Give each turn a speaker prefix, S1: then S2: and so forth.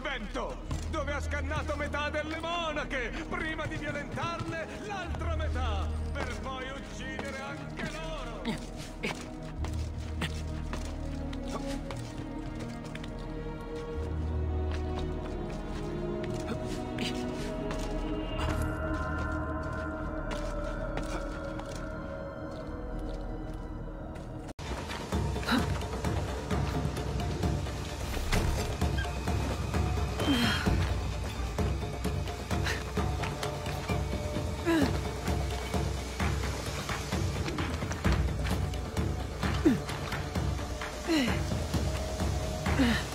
S1: vento dove ha scannato metà delle mona! うん。うん。う。